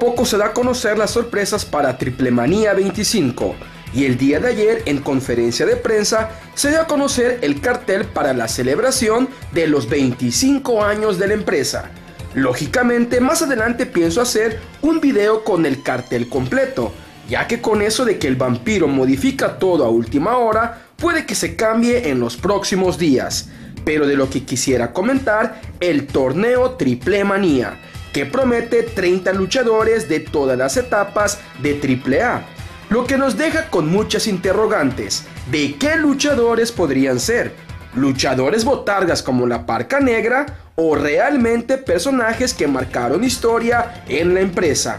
poco se da a conocer las sorpresas para Triple Manía 25 y el día de ayer en conferencia de prensa se dio a conocer el cartel para la celebración de los 25 años de la empresa. Lógicamente más adelante pienso hacer un video con el cartel completo, ya que con eso de que el vampiro modifica todo a última hora, puede que se cambie en los próximos días. Pero de lo que quisiera comentar, el torneo Triple Manía, que promete 30 luchadores de todas las etapas de AAA lo que nos deja con muchas interrogantes de qué luchadores podrían ser. ¿Luchadores botargas como la Parca Negra o realmente personajes que marcaron historia en la empresa?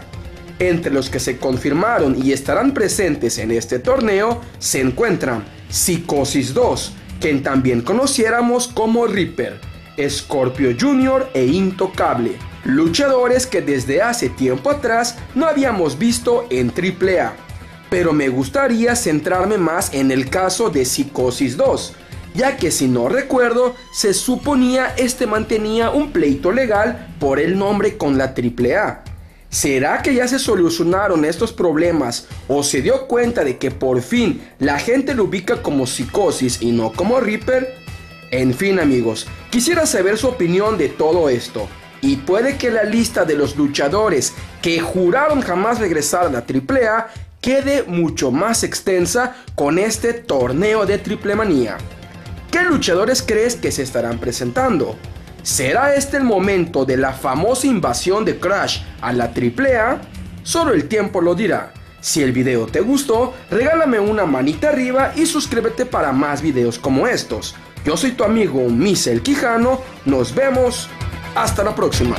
Entre los que se confirmaron y estarán presentes en este torneo se encuentran Psicosis 2, quien también conociéramos como Reaper, Scorpio Jr. e Intocable, luchadores que desde hace tiempo atrás no habíamos visto en AAA pero me gustaría centrarme más en el caso de Psicosis 2, ya que si no recuerdo, se suponía este mantenía un pleito legal por el nombre con la AAA. ¿Será que ya se solucionaron estos problemas o se dio cuenta de que por fin la gente lo ubica como psicosis y no como Reaper? En fin amigos, quisiera saber su opinión de todo esto. Y puede que la lista de los luchadores que juraron jamás regresar a la AAA quede mucho más extensa con este torneo de triple manía. ¿Qué luchadores crees que se estarán presentando? ¿Será este el momento de la famosa invasión de Crash a la AAA? Solo el tiempo lo dirá. Si el video te gustó, regálame una manita arriba y suscríbete para más videos como estos. Yo soy tu amigo Misel Quijano, nos vemos, hasta la próxima.